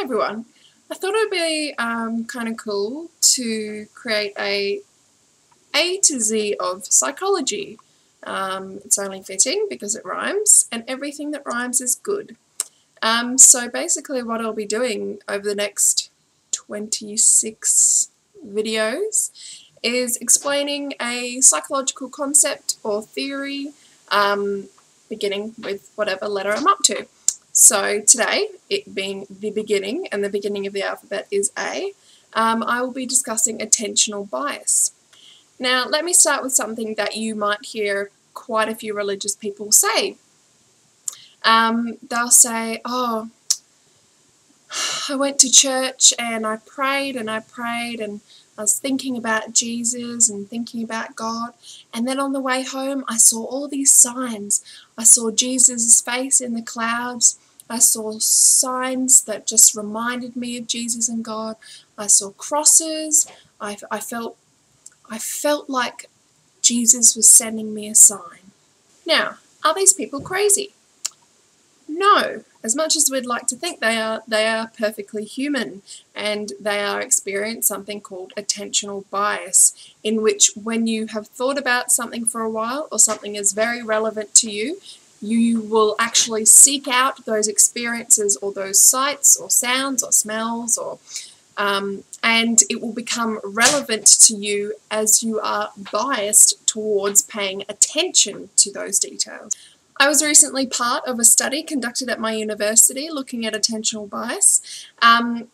Hi everyone. I thought it would be um, kind of cool to create a A to Z of psychology. Um, it's only fitting because it rhymes and everything that rhymes is good. Um, so basically what I'll be doing over the next 26 videos is explaining a psychological concept or theory um, beginning with whatever letter I'm up to. So today, it being the beginning, and the beginning of the alphabet is A, um, I will be discussing attentional bias. Now, let me start with something that you might hear quite a few religious people say. Um, they'll say, oh, I went to church and I prayed and I prayed and I was thinking about Jesus and thinking about God. And then on the way home, I saw all these signs. I saw Jesus' face in the clouds. I saw signs that just reminded me of Jesus and God. I saw crosses. I, I felt I felt like Jesus was sending me a sign. Now, are these people crazy? No. As much as we'd like to think they are, they are perfectly human and they are experiencing something called attentional bias, in which when you have thought about something for a while or something is very relevant to you, you will actually seek out those experiences or those sights or sounds or smells or um, and it will become relevant to you as you are biased towards paying attention to those details. I was recently part of a study conducted at my university looking at attentional bias. Um,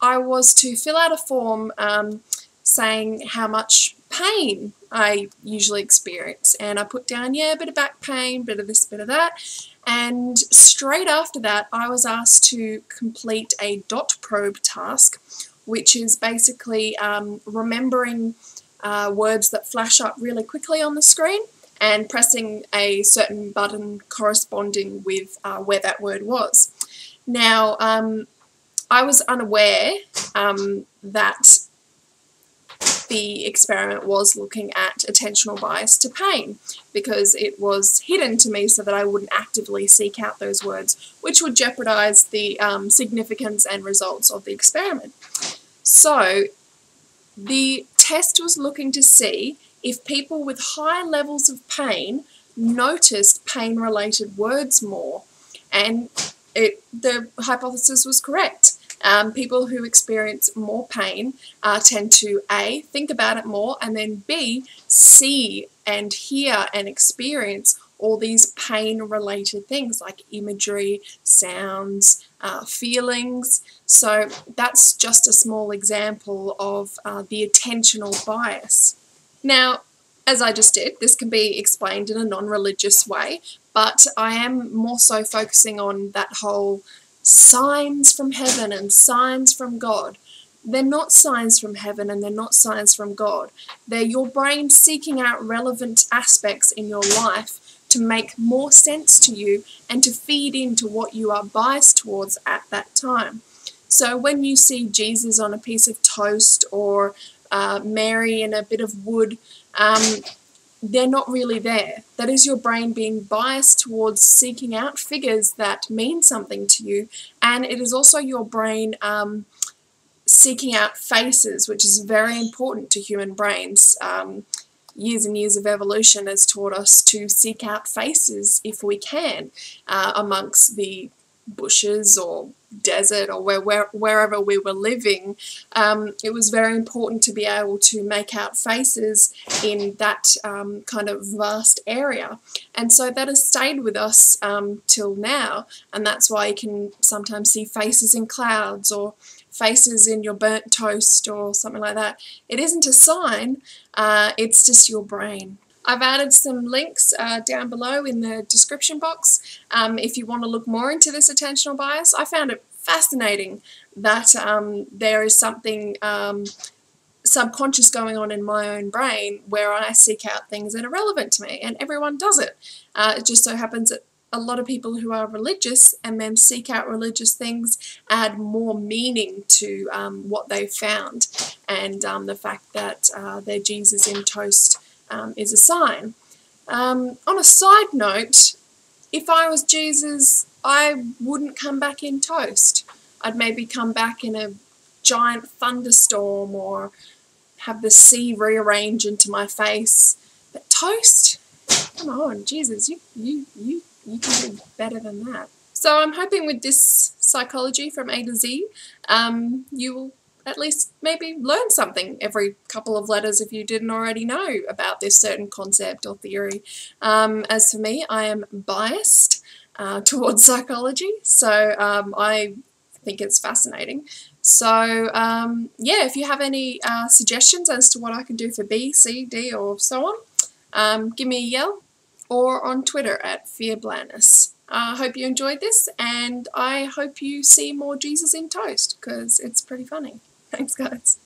I was to fill out a form um, saying how much pain I usually experience. And I put down, yeah, a bit of back pain, bit of this, bit of that. And straight after that, I was asked to complete a dot probe task, which is basically um, remembering uh, words that flash up really quickly on the screen and pressing a certain button corresponding with uh, where that word was. Now, um, I was unaware um, that the experiment was looking at attentional bias to pain because it was hidden to me so that I wouldn't actively seek out those words, which would jeopardize the um, significance and results of the experiment. So the test was looking to see if people with high levels of pain noticed pain-related words more, and it, the hypothesis was correct. Um, people who experience more pain uh, tend to A, think about it more, and then B, see and hear and experience all these pain related things like imagery, sounds, uh, feelings. So that's just a small example of uh, the attentional bias. Now, as I just did, this can be explained in a non religious way, but I am more so focusing on that whole signs from heaven and signs from God. They're not signs from heaven and they're not signs from God. They're your brain seeking out relevant aspects in your life to make more sense to you and to feed into what you are biased towards at that time. So when you see Jesus on a piece of toast or uh, Mary in a bit of wood, um, they're not really there. That is your brain being biased towards seeking out figures that mean something to you, and it is also your brain um, seeking out faces, which is very important to human brains. Um, years and years of evolution has taught us to seek out faces if we can uh, amongst the bushes or desert or where, where, wherever we were living, um, it was very important to be able to make out faces in that um, kind of vast area. And so that has stayed with us um, till now, and that's why you can sometimes see faces in clouds or faces in your burnt toast or something like that. It isn't a sign, uh, it's just your brain. I've added some links uh, down below in the description box um, if you want to look more into this attentional bias. I found it fascinating that um, there is something um, subconscious going on in my own brain where I seek out things that are relevant to me, and everyone does it. Uh, it just so happens that a lot of people who are religious and then seek out religious things add more meaning to um, what they've found and um, the fact that uh, their Jesus in toast um, is a sign. Um, on a side note, if I was Jesus, I wouldn't come back in toast. I'd maybe come back in a giant thunderstorm or have the sea rearrange into my face. But toast? Come on, Jesus, you you you you can do better than that. So I'm hoping with this psychology from A to Z, um, you will at least maybe learn something every couple of letters if you didn't already know about this certain concept or theory. Um, as for me, I am biased uh, towards psychology, so um, I think it's fascinating. So um, yeah, if you have any uh, suggestions as to what I can do for B, C, D, or so on, um, give me a yell or on Twitter at FearBlandness. I uh, hope you enjoyed this, and I hope you see more Jesus in Toast, because it's pretty funny. Thanks, guys.